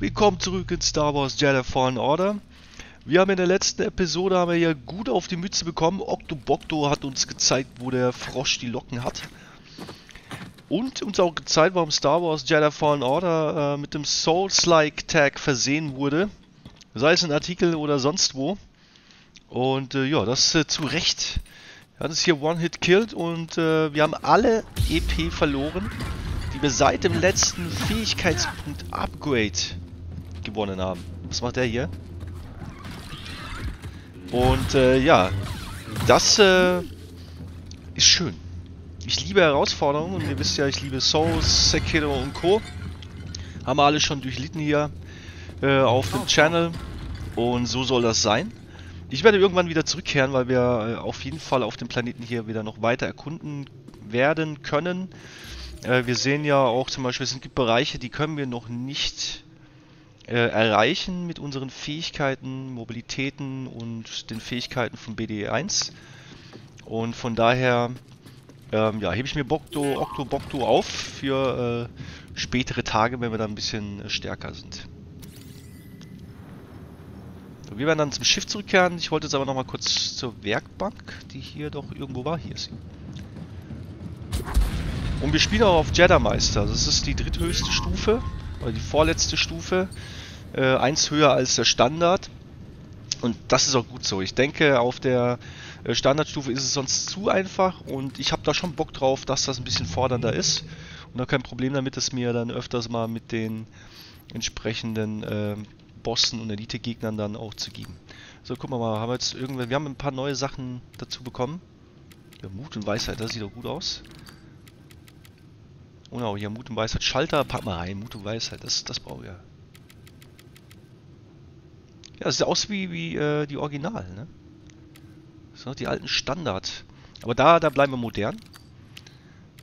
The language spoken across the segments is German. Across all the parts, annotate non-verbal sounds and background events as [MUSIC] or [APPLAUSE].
Willkommen zurück in Star Wars Jedi Fallen Order. Wir haben in der letzten Episode haben wir ja gut auf die Mütze bekommen. Octobocto hat uns gezeigt, wo der Frosch die Locken hat. Und uns auch gezeigt, warum Star Wars Jedi Fallen Order äh, mit dem Souls-like Tag versehen wurde. Sei es in Artikel oder sonst wo. Und äh, ja, das äh, zu Recht. Er hat uns hier One-Hit killed und äh, wir haben alle EP verloren, die wir seit dem letzten Fähigkeitspunkt Upgrade gewonnen haben. Was macht der hier? Und äh, ja, das äh, ist schön. Ich liebe Herausforderungen und ihr wisst ja, ich liebe Souls, Sekiro und Co. Haben wir alle schon durchlitten hier äh, auf dem Channel und so soll das sein. Ich werde irgendwann wieder zurückkehren, weil wir äh, auf jeden Fall auf dem Planeten hier wieder noch weiter erkunden werden können. Äh, wir sehen ja auch zum Beispiel, es gibt Bereiche, die können wir noch nicht äh, erreichen mit unseren Fähigkeiten, Mobilitäten und den Fähigkeiten von BDE1. Und von daher ähm, ja, hebe ich mir Bokto, Okto, Bokto auf für äh, spätere Tage, wenn wir da ein bisschen stärker sind. So, wir werden dann zum Schiff zurückkehren. Ich wollte jetzt aber nochmal kurz zur Werkbank, die hier doch irgendwo war. Hier ist sie. Und wir spielen auch auf Jedi-Meister. Das ist die dritthöchste Stufe, oder die vorletzte Stufe. Äh, eins höher als der Standard. Und das ist auch gut so. Ich denke, auf der äh, Standardstufe ist es sonst zu einfach und ich habe da schon Bock drauf, dass das ein bisschen fordernder ist. Und da kein Problem damit, es mir dann öfters mal mit den entsprechenden äh, Bossen und Elite-Gegnern dann auch zu geben. So, gucken wir mal, haben wir jetzt irgendwann, wir haben ein paar neue Sachen dazu bekommen. Ja, Mut und Weisheit, das sieht doch gut aus. Oh no, hier Mut und Weisheit, Schalter, pack mal rein, Mut und Weisheit, das, das brauchen wir. Ja, sieht aus wie, wie äh, die Original, ne? Noch die alten Standard. Aber da, da bleiben wir modern.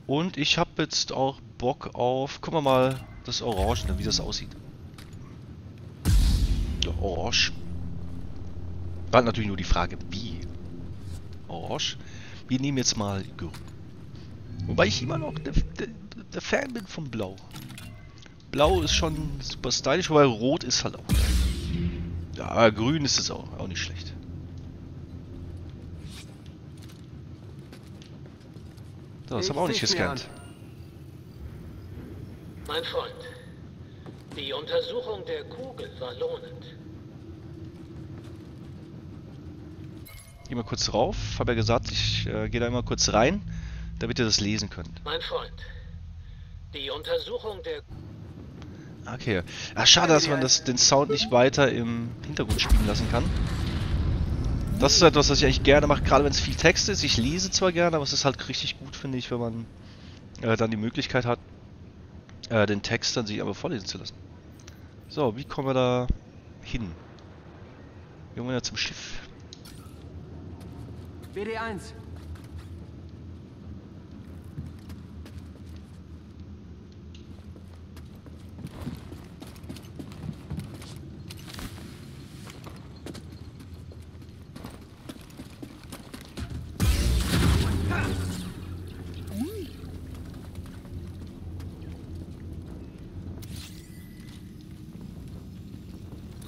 Und ich habe jetzt auch Bock auf, gucken wir mal, das Orange, wie das aussieht. Orange. War natürlich nur die Frage, wie. Orange. Wir nehmen jetzt mal Grün. Wobei ich immer noch der, der, der, Fan bin von Blau. Blau ist schon super stylisch, weil Rot ist halt auch. Ja, Grün ist es auch, auch nicht schlecht. So, das haben wir auch nicht gescannt. Mein Freund, die Untersuchung der Kugel war lohnend. Geh mal kurz rauf. Habe ja gesagt, ich äh, gehe da immer kurz rein, damit ihr das lesen könnt. Mein Freund, die Untersuchung der... Okay. Ach, schade, dass man das, den Sound nicht weiter im Hintergrund spielen lassen kann. Das ist etwas, was ich eigentlich gerne mache, gerade wenn es viel Text ist. Ich lese zwar gerne, aber es ist halt richtig gut, finde ich, wenn man äh, dann die Möglichkeit hat, äh, den Text dann sich aber vorlesen zu lassen. So, wie kommen wir da hin? Wir wollen ja zum Schiff. BD1.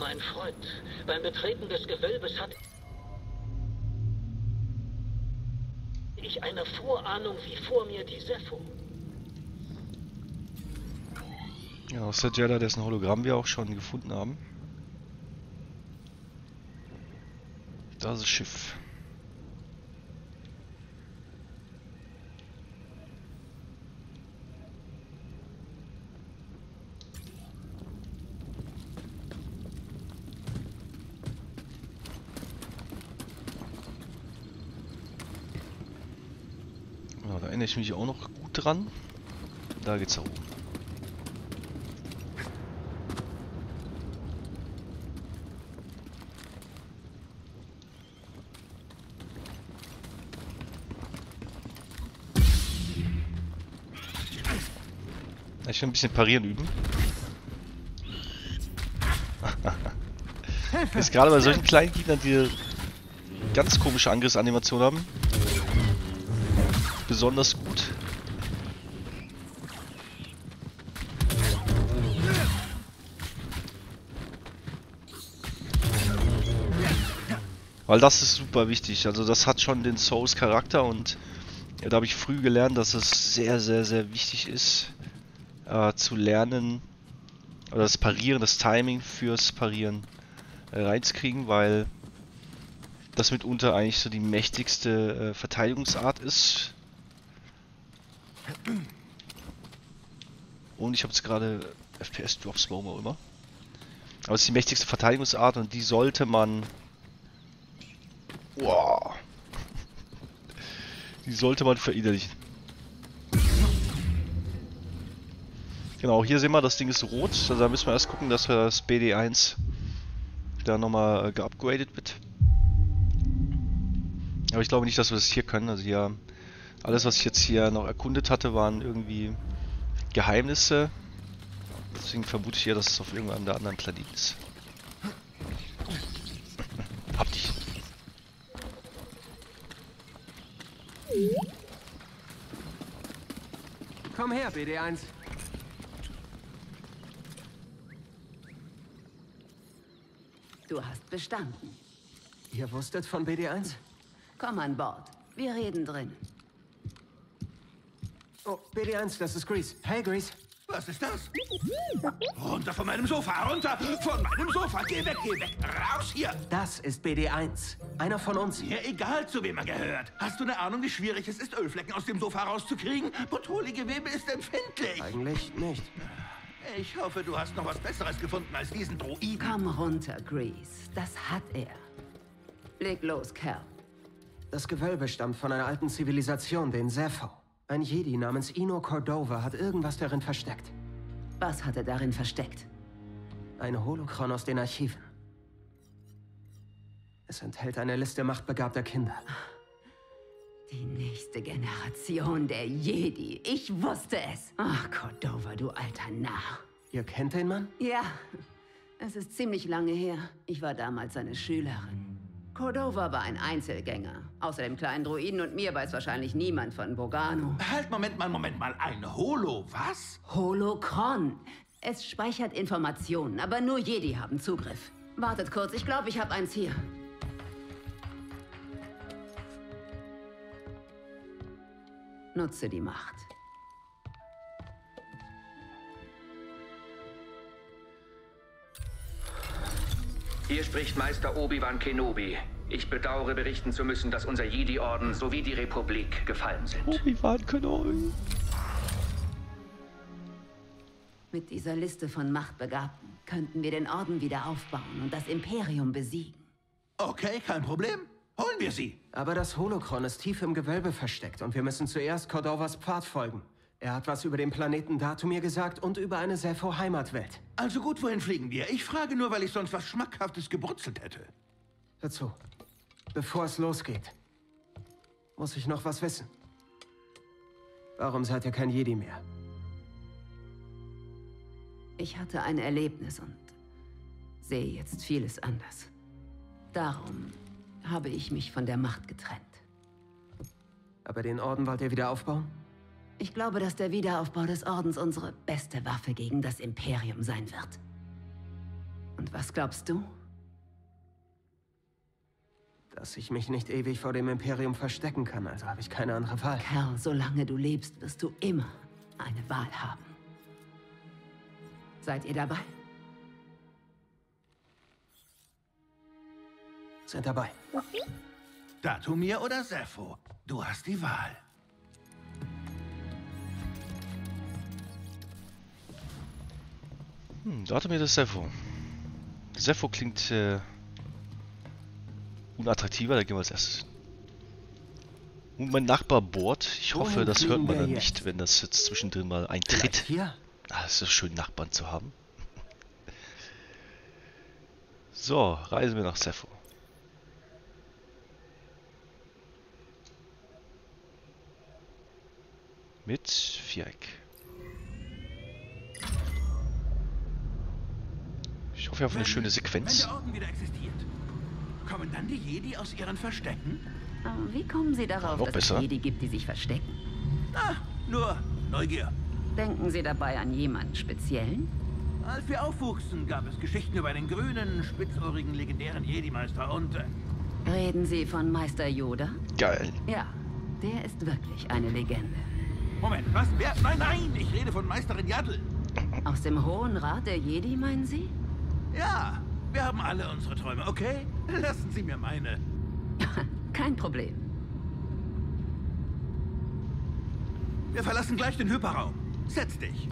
Mein Freund, beim Betreten des Gewölbes hat ich eine Vorahnung wie vor mir die Sepho. Ja, aus der Jedi, dessen Hologramm wir auch schon gefunden haben. Das ist Schiff. Ja, da erinnere ich mich auch noch gut dran. Da geht's da oben. Ich will ein bisschen parieren üben. [LAUGHS] Ist gerade bei solchen kleinen Gegnern, die ganz komische Angriffsanimationen haben, besonders gut. Weil das ist super wichtig. Also das hat schon den Souls-Charakter und ja, da habe ich früh gelernt, dass es sehr, sehr, sehr wichtig ist, äh, zu lernen, oder das Parieren, das Timing fürs Parieren äh, reinzukriegen, weil das mitunter eigentlich so die mächtigste äh, Verteidigungsart ist. Und ich habe jetzt gerade FPS Drop Slow immer. Aber es ist die mächtigste Verteidigungsart und die sollte man. Wow. [LAUGHS] Die sollte man verinnerlichen. Genau, hier sehen wir, das Ding ist rot. Also da müssen wir erst gucken, dass das BD1 da nochmal äh, geupgradet wird. Aber ich glaube nicht, dass wir das hier können. Also hier, alles was ich jetzt hier noch erkundet hatte, waren irgendwie Geheimnisse. Deswegen vermute ich ja, dass es auf irgendeinem der anderen Planeten ist. Hab dich. Komm her, BD1. Du hast bestanden. Ihr wusstet von BD1? Komm an Bord. Wir reden drin. Oh, BD1, das ist Grease. Hey, Grease. Was ist das? Runter von meinem Sofa, runter von meinem Sofa. Geh weg, geh weg. Raus hier. Das ist BD1. Einer von uns. Mir egal, zu wem er gehört. Hast du eine Ahnung, wie schwierig es ist, Ölflecken aus dem Sofa rauszukriegen? Potoli-Gewebe ist empfindlich. Eigentlich nicht. Ich hoffe, du hast noch was Besseres gefunden als diesen Droiden. Komm runter, Grease. Das hat er. Leg los, Kerl. Das Gewölbe stammt von einer alten Zivilisation, den Sepho. Ein Jedi namens Ino Cordova hat irgendwas darin versteckt. Was hat er darin versteckt? Ein Holochron aus den Archiven. Es enthält eine Liste machtbegabter Kinder. Die nächste Generation der Jedi. Ich wusste es. Ach, Cordova, du alter Narr. Ihr kennt den Mann? Ja, es ist ziemlich lange her. Ich war damals seine Schülerin. Cordova war ein Einzelgänger. Außer dem kleinen Druiden und mir weiß wahrscheinlich niemand von Bogano. Halt, Moment mal, Moment mal. Ein Holo, was? Holocron. Es speichert Informationen, aber nur Jedi haben Zugriff. Wartet kurz, ich glaube, ich habe eins hier. Nutze die Macht. Hier spricht Meister Obi-Wan Kenobi. Ich bedauere berichten zu müssen, dass unser Jedi-Orden sowie die Republik gefallen sind. Obi-Wan Kenobi. Mit dieser Liste von Machtbegabten könnten wir den Orden wieder aufbauen und das Imperium besiegen. Okay, kein Problem. Holen wir sie. Aber das Holochron ist tief im Gewölbe versteckt und wir müssen zuerst Cordovas Pfad folgen. Er hat was über den Planeten Datumir gesagt und über eine Sepho-Heimatwelt. Also gut, wohin fliegen wir? Ich frage nur, weil ich sonst was Schmackhaftes gebrutzelt hätte. Dazu, bevor es losgeht, muss ich noch was wissen. Warum seid ihr kein Jedi mehr? Ich hatte ein Erlebnis und sehe jetzt vieles anders. Darum habe ich mich von der Macht getrennt. Aber den Orden wollt ihr wieder aufbauen? Ich glaube, dass der Wiederaufbau des Ordens unsere beste Waffe gegen das Imperium sein wird. Und was glaubst du? Dass ich mich nicht ewig vor dem Imperium verstecken kann, also habe ich keine andere Wahl. Kerl, solange du lebst, wirst du immer eine Wahl haben. Seid ihr dabei? Sind dabei. Datumir oder Sepho? Du hast die Wahl. Hm, da hatte mir das Sepho. Sepho klingt äh, unattraktiver, da gehen wir als erstes. Und mein Nachbar bohrt. Ich hoffe, das hört man dann jetzt? nicht, wenn das jetzt zwischendrin mal eintritt. hier? Ah, es ist schön, Nachbarn zu haben. [LAUGHS] So, reisen wir nach Sepho. Mit Viereck. Ich hoffe auf eine schöne Wenn Sequenz. der Orden wieder existiert, kommen dann die Jedi aus ihren Verstecken? Aber Wie kommen Sie darauf, dass besser. es Jedi gibt, die sich verstecken? Ah, nur Neugier. Denken Sie dabei an jemanden Speziellen? Als wir aufwuchsen, gab es Geschichten über einen grünen, spitzohrigen, legendären Jedi-Meister und... Äh, Reden Sie von Meister Yoda? Geil. Ja, der ist wirklich eine Legende. Moment, was? Wer? Nein, nein, ich rede von Meisterin Yaddle. Aus dem Hohen Rat der Jedi, meinen Sie? Ja, wir haben alle unsere Träume, okay? Lassen Sie mir meine. [LAUGHS] Kein Problem. Wir verlassen gleich den Hyperraum. Setz dich.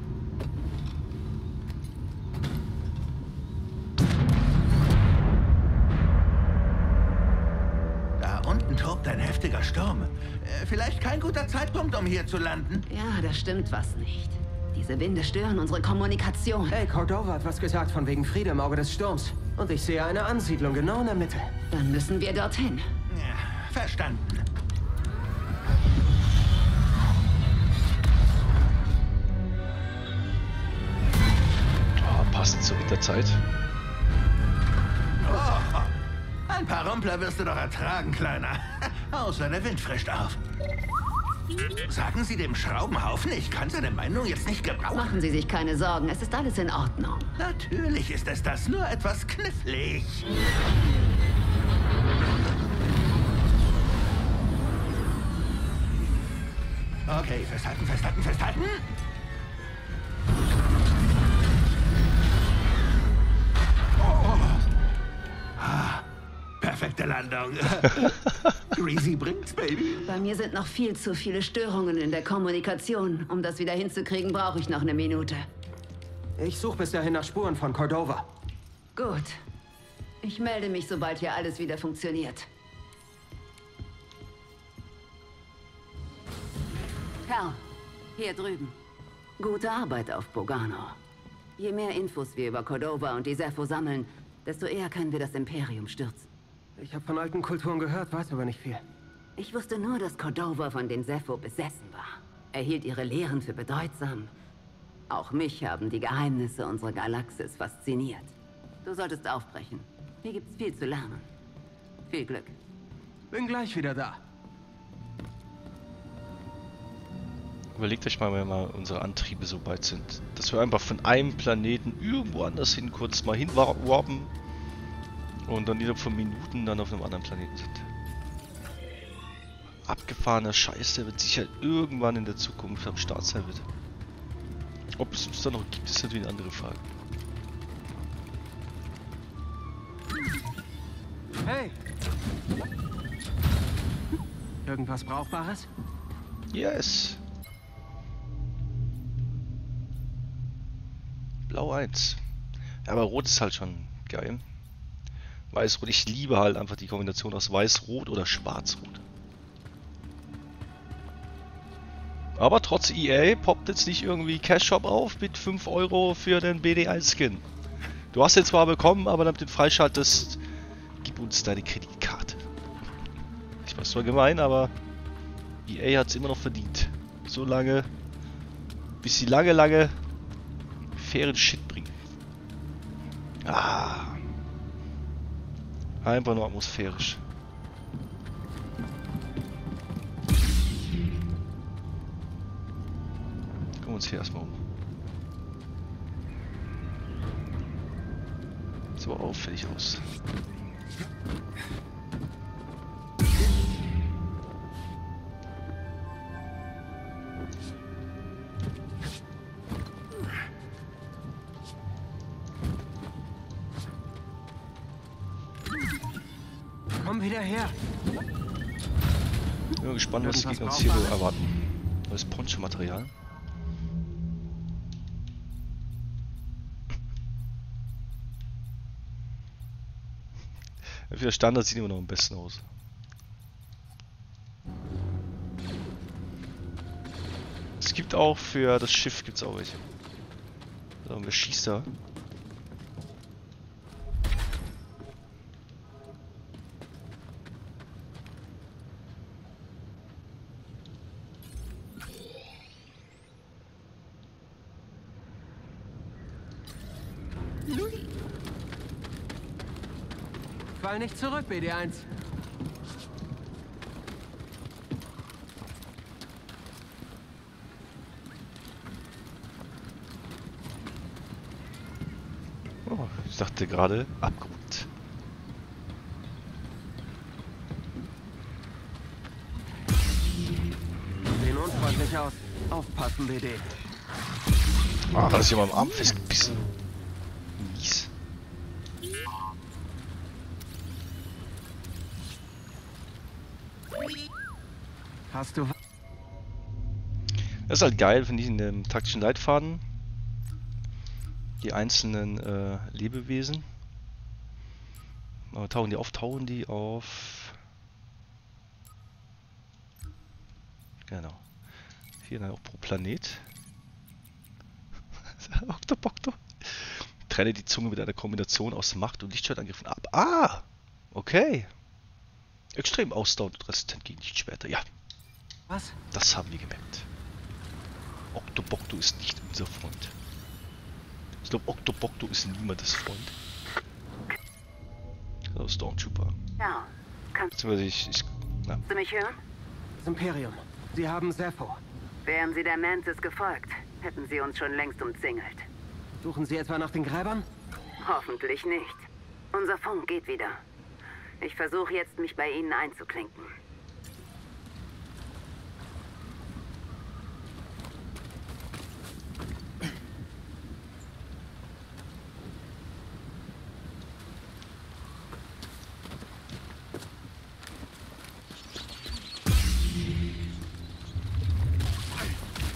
Da unten tobt ein heftiger Sturm. Äh, vielleicht kein guter Zeitpunkt, um hier zu landen. Ja, da stimmt was nicht. Diese Winde stören unsere Kommunikation. Hey, Cordova hat was gesagt von wegen Friede im Auge des Sturms. Und ich sehe eine Ansiedlung genau in der Mitte. Dann müssen wir dorthin. Ja, verstanden. Oh, passend zur Winterzeit. Oh, ein paar Rumpler wirst du doch ertragen, Kleiner. [LAUGHS] Außer der Wind frischt auf. Sagen Sie dem Schraubenhaufen, ich kann seine Meinung jetzt nicht gebrauchen. Machen Sie sich keine Sorgen, es ist alles in Ordnung. Natürlich ist es das, nur etwas knifflig. Okay, festhalten, festhalten, festhalten. Oh. Ah, perfekte Landung. [LAUGHS] Greasy bringt's, Baby. Bei mir sind noch viel zu viele Störungen in der Kommunikation. Um das wieder hinzukriegen, brauche ich noch eine Minute. Ich suche bis dahin nach Spuren von Cordova. Gut. Ich melde mich, sobald hier alles wieder funktioniert. Herr, hier drüben. Gute Arbeit auf Bogano. Je mehr Infos wir über Cordova und die Sepho sammeln, desto eher können wir das Imperium stürzen. Ich habe von alten Kulturen gehört, weiß aber nicht viel. Ich wusste nur, dass Cordova von den Sepho besessen war. Er hielt ihre Lehren für bedeutsam. Auch mich haben die Geheimnisse unserer Galaxis fasziniert. Du solltest aufbrechen. Hier gibt's viel zu lernen. Viel Glück. Bin gleich wieder da. Überlegt euch mal, wenn mal unsere Antriebe so weit sind, dass wir einfach von einem Planeten irgendwo anders hin kurz mal hinwarpen und dann innerhalb von Minuten dann auf einem anderen Planeten sind. Abgefahrener Scheiß, der wird sicher irgendwann in der Zukunft am Start sein wird. Ob es uns dann noch gibt, ist natürlich eine andere Frage. Hey! Irgendwas Brauchbares? Yes! Blau 1. Ja, aber Rot ist halt schon geil. Weiß-Rot, ich liebe halt einfach die Kombination aus Weiß-Rot oder Schwarz-Rot. Aber trotz EA poppt jetzt nicht irgendwie Cash Shop auf mit 5 Euro für den BD1-Skin. Du hast den zwar bekommen, aber damit du den freischaltest, gib uns deine Kreditkarte. Ich weiß zwar gemein, aber EA hat es immer noch verdient. So lange, bis sie lange, lange fairen Shit bringen. Ah. Einfach nur atmosphärisch. Gucken wir uns hier erstmal um. Sieht aber auffällig aus. Komm wieder her. Bin mal gespannt, was die Gegner uns hier so erwarten. Neues Poncho-Material. Für das Standard sieht immer noch am besten aus. Es gibt auch für das Schiff gibt's auch welche. So, wer schießt da? Fall nicht zurück, BD1. Oh, ich dachte gerade, Abgrund. Sehen unfreundlich aus. Aufpassen, BD. Ah, da ist jemand am Arm festgebissen. Das ist halt geil, finde ich, in dem taktischen Leitfaden. Die einzelnen äh, Lebewesen. Aber tauchen die auf? Tauchen die auf... Genau. Hier dann auch pro Planet. [LAUGHS] Octopocto. Trenne die Zunge mit einer Kombination aus Macht- und Lichtschwertangriffen ab. Ah! Okay. Extrem ausdauernd und resistent gegen Lichtschwerter. Ja, Was? das haben wir gemerkt. Octobocto ist nicht unser Freund. Ich glaube, Octobocto ist niemandes Freund. So, Stormtrooper. Ja. Kannst Beziehungsweise ich, ich na, du mich hören? Das Imperium. Sie haben Sepho. Wären sie der Mantis gefolgt, hätten sie uns schon längst umzingelt. Suchen Sie etwa nach den Gräbern? Hoffentlich nicht. Unser Funk geht wieder. Ich versuche jetzt, mich bei ihnen einzuklinken.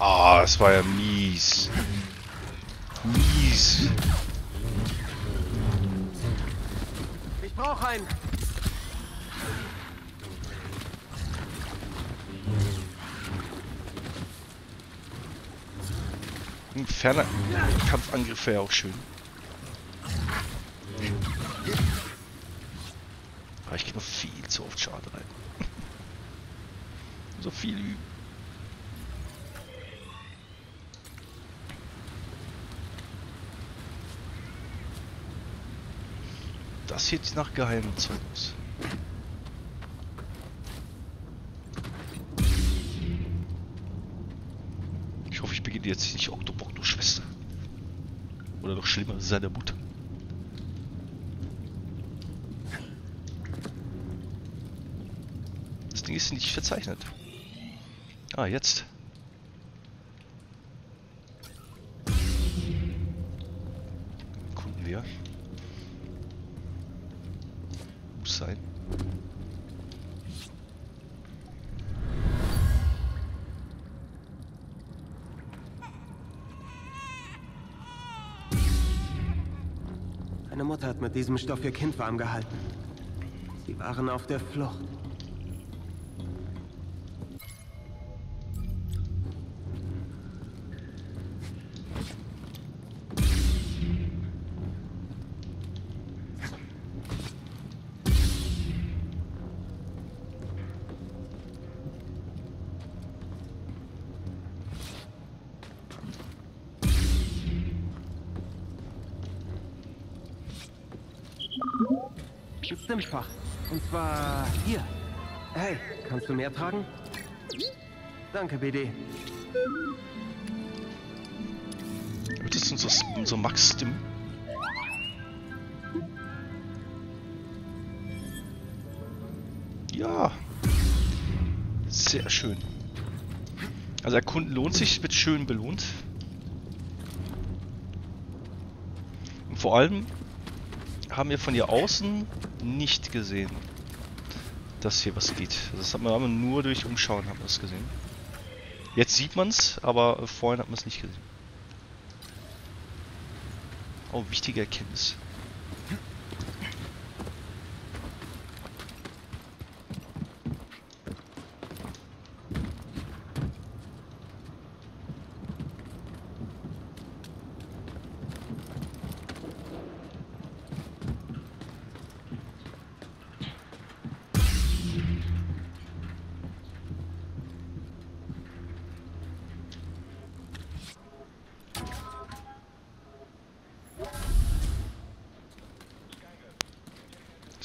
Ah, das war ja mies. Mies. Ich brauche einen. Ein ferner Kampfangriff wäre auch schön. Aber ich gehe noch viel zu oft Schade rein. [LAUGHS] so viel üben. Das sieht nach geheimem Zeug aus. Ich hoffe, ich beginne jetzt nicht Octobocto Schwester. Oder noch schlimmer, seine Mutter. Das Ding ist nicht verzeichnet. Ah, jetzt. Kunden wir. Muss sein. Eine Mutter hat mit diesem Stoff ihr Kind warm gehalten. Sie waren auf der Flucht. Ein Stimmfach. Und zwar hier. Hey, kannst du mehr tragen? Danke, BD. Wird das unser, unser Max-Stim? Ja. Sehr schön. Also erkunden lohnt sich, wird schön belohnt. Und vor allem haben wir von hier außen nicht gesehen, dass hier was geht. Das hat man nur durch Umschauen haben wir es gesehen. Jetzt sieht man es, aber vorhin hat man es nicht gesehen. Oh, wichtige Erkenntnis.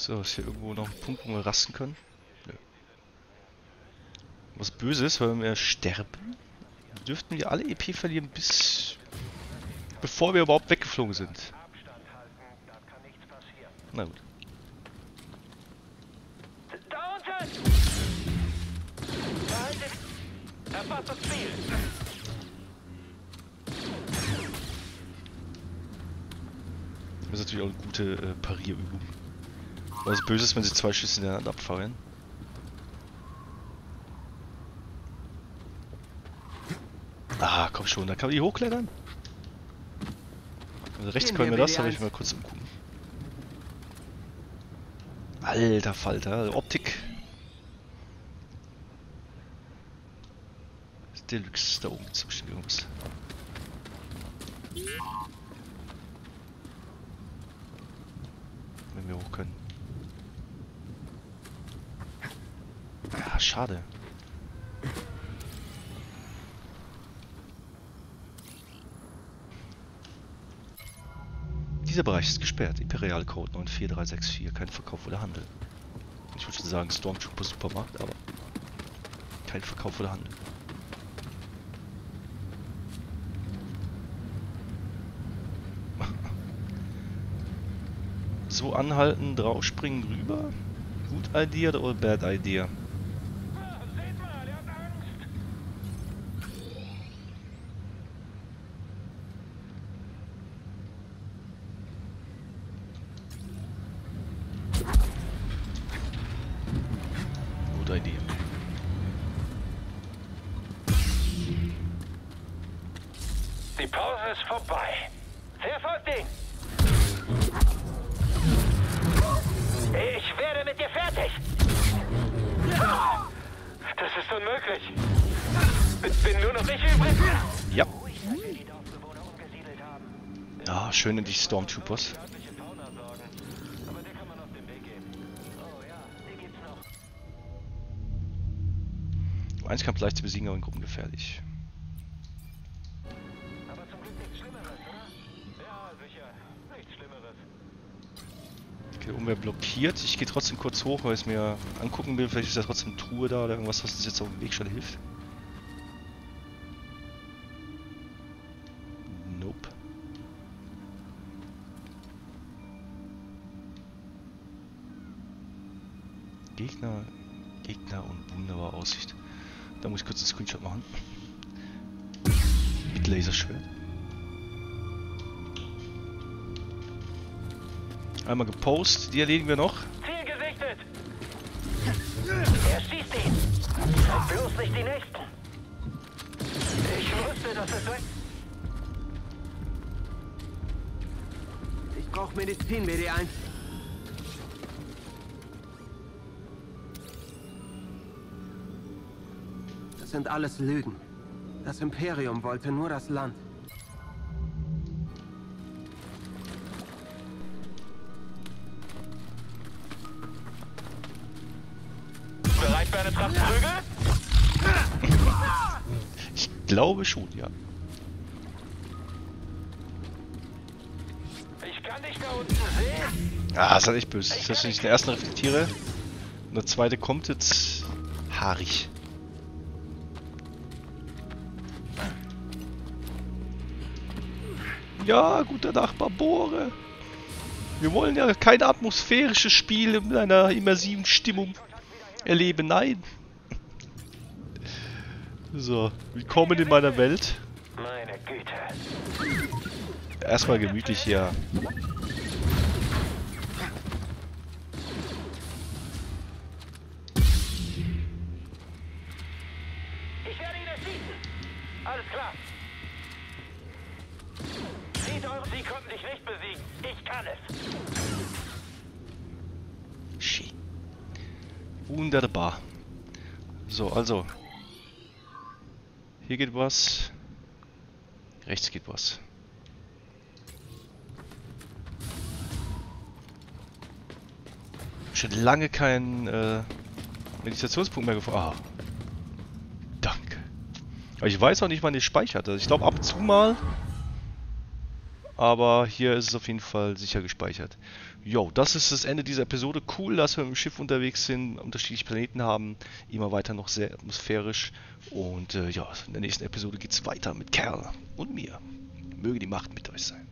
So, ist hier irgendwo noch ein Punkt, wo wir rasten können? Nö. Was Böses, weil wenn wir sterben, dürften wir alle EP verlieren, bis... bevor wir überhaupt weggeflogen sind. Na gut. Das. Das ist natürlich auch eine gute äh, Parierübung. Was böse ist, wenn sie zwei Schüsse ineinander abfeuern. Ah, komm schon, da kann man die hochklettern. Also rechts können wir das, da will ich BD1. mal kurz umgucken. Alter Falter, Optik. Deluxe, da oben gibt's bestimmt irgendwas. Wenn wir hoch können. Ah, schade. Dieser Bereich ist gesperrt. Imperialcode 94364. Kein Verkauf oder Handel. Ich würde schon sagen Stormtrooper Supermarkt, aber kein Verkauf oder Handel. [LAUGHS] So anhalten, draufspringen, rüber. Good idea oder bad idea? Unmöglich. Bin, nur noch ich übrig. Ja. Ja, schön in die Stormtroopers. Eins kann leicht zu besiegen, aber in Gruppen gefährlich. Wäre blockiert. Ich gehe trotzdem kurz hoch, weil ich es mir angucken will. Vielleicht ist da trotzdem Truhe da oder irgendwas, was uns jetzt auf dem Weg schon hilft. Nope. Gegner, Gegner und wunderbare Aussicht. Da muss ich kurz einen Screenshot machen. Mit Laserschwert. Einmal gepostet, die erledigen wir noch. Ziel gesichtet! Er schießt ihn! Und bloß nicht die Nächsten! Ich wusste, dass es. Ich brauche Medizin, BD1. Das sind alles Lügen. Das Imperium wollte nur das Land. Glaube schon, ja. Ich kann dich da unten sehen. Ah, das ist halt echt böse. Das ist nicht der erste reflektiere. Und der zweite kommt jetzt haarig. Ja, guter Nachbar Bohre. Wir wollen ja kein atmosphärisches Spiel mit einer immersiven Stimmung erleben. Nein. So, willkommen in meiner Welt. Meine Güte. Erstmal gemütlich hier. Ich werde ihn erschießen. Alles klar. Seht eure... Sie konnten dich nicht besiegen. Ich kann es. Shit. Wunderbar. So, also. Hier geht was. Rechts geht was. Schon lange keinen äh, Meditationspunkt mehr gefunden. Ah. Danke. Aber ich weiß auch nicht, wann die speichert. Also ich glaube ab und zu mal. Aber hier ist es auf jeden Fall sicher gespeichert. Jo, das ist das Ende dieser Episode. Cool, dass wir mit dem Schiff unterwegs sind, unterschiedliche Planeten haben, immer weiter noch sehr atmosphärisch. Und äh, ja, in der nächsten Episode geht es weiter mit Kerl und mir. Möge die Macht mit euch sein.